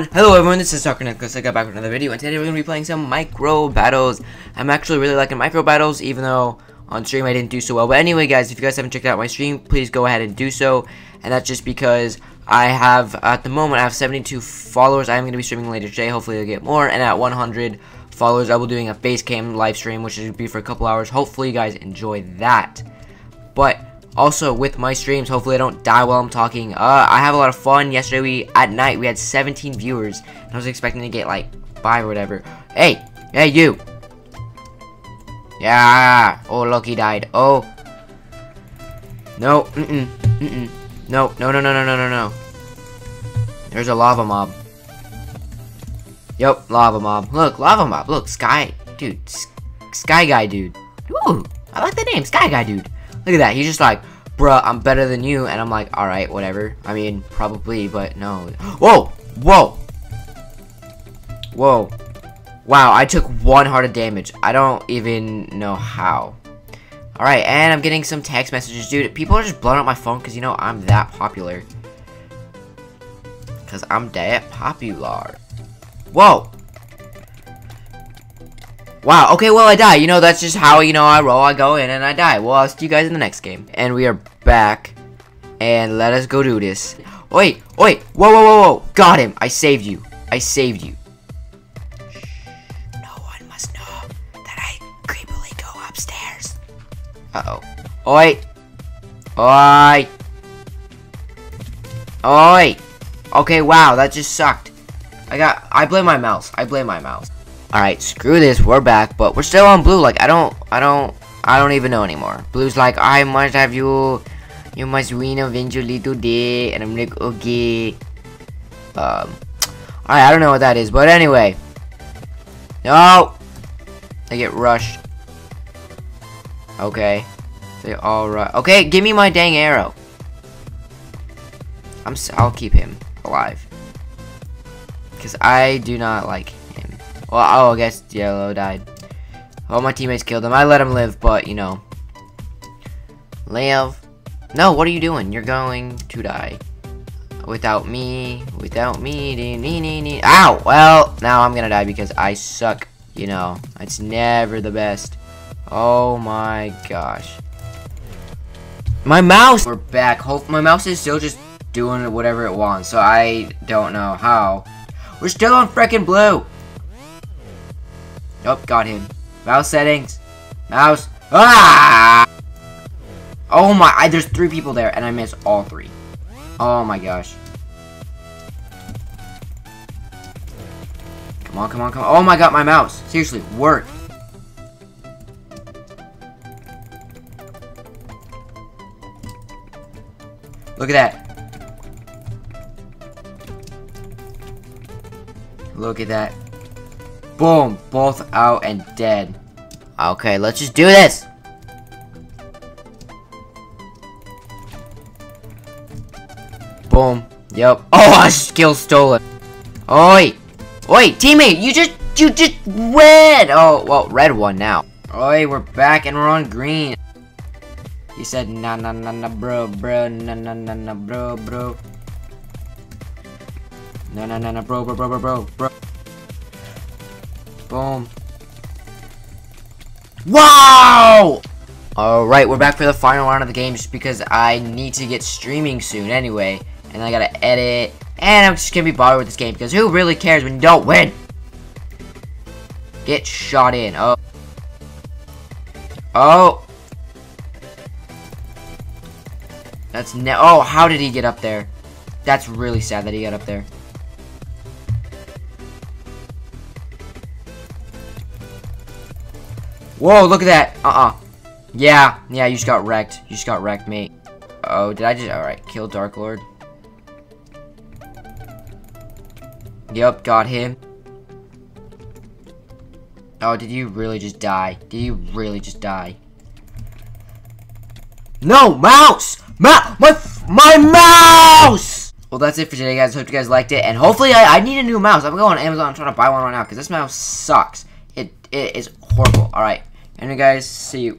Hello everyone, this is Soccer Nicholas. I got back with another video, and today we're going to be playing some micro battles. I'm actually really liking micro battles, even though on stream I didn't do so well. But anyway, guys, if you guys haven't checked out my stream, please go ahead and do so. And that's just because I have, at the moment, I have 72 followers. I'm going to be streaming later today. Hopefully I'll get more. And at 100 followers, I will be doing a face cam live stream, which will be for a couple hours. Hopefully you guys enjoy that. But also, with my streams, hopefully I don't die while I'm talking. Uh, I have a lot of fun. Yesterday, we at night, we had 17 viewers. I was expecting to get, like, 5 or whatever. Hey! Hey, you! Yeah! Oh, he died. Oh. No. Mm-mm. Mm-mm. No. No, no, no, no, no, no, no. There's a lava mob. Yep, lava mob. Look, lava mob. Look, Sky. Dude. Sky Guy, dude. Ooh, I like the name. Sky Guy, dude. Look at that. He's just like, bruh, I'm better than you. And I'm like, alright, whatever. I mean, probably, but no. Whoa! Whoa! Whoa. Wow, I took one heart of damage. I don't even know how. Alright, and I'm getting some text messages. Dude, people are just blowing up my phone because, you know, I'm that popular. Because I'm that popular. Whoa! Wow, okay, well, I die. You know, that's just how, you know, I roll. I go in and I die. Well, I'll see you guys in the next game. And we are back. And let us go do this. Wait, wait. Whoa, whoa, whoa, whoa. Got him. I saved you. I saved you. No one must know that I creepily go upstairs. Uh-oh. Oi. Oi. Oi. Okay, wow, that just sucked. I got, I blame my mouse. I blame my mouse. Alright, screw this, we're back, but we're still on blue, like, I don't, I don't, I don't even know anymore. Blue's like, I must have you, you must win eventually today, and I'm like, okay. Um, alright, I don't know what that is, but anyway. No! I get rushed. Okay. They all right. Okay, give me my dang arrow. I'm, s I'll keep him alive. Because I do not like well, oh, I guess Yellow died. All my teammates killed him. I let him live, but, you know. Live. No, what are you doing? You're going to die. Without me. Without me. Dee, dee, dee. Ow! Well, now I'm gonna die because I suck. You know, it's never the best. Oh my gosh. My mouse! We're back. Hope my mouse is still just doing whatever it wants, so I don't know how. We're still on freaking blue! Nope, got him. Mouse settings. Mouse. Ah! Oh my, I, there's three people there, and I missed all three. Oh my gosh. Come on, come on, come on. Oh my god, my mouse. Seriously, work. Look at that. Look at that. Boom, both out and dead. Okay, let's just do this. Boom. Yep. Oh, a skill stolen. Oi. Oi, teammate, you just, you just red. Oh, well, red one now. Oi, we're back and we're on green. He said, nah, nah, nah, nah, bro, bro, nah, nah, nah, nah, bro, bro. Nah, nah, nah, nah, bro, bro, bro, bro, bro, bro. Boom. Wow! Alright, we're back for the final round of the game just because I need to get streaming soon anyway. And I gotta edit. And I'm just gonna be bothered with this game because who really cares when you don't win? Get shot in. Oh. Oh. That's ne- Oh, how did he get up there? That's really sad that he got up there. Whoa, look at that. Uh-uh. Yeah, yeah, you just got wrecked. You just got wrecked, mate. Oh, did I just... Alright, kill Dark Lord. Yep, got him. Oh, did you really just die? Did you really just die? No, mouse! Ma my, my mouse! Well, that's it for today, guys. Hope you guys liked it. And hopefully, I, I need a new mouse. I'm going on Amazon and trying to buy one right now because this mouse sucks. It, it is horrible. All right. Anyway, guys, see you.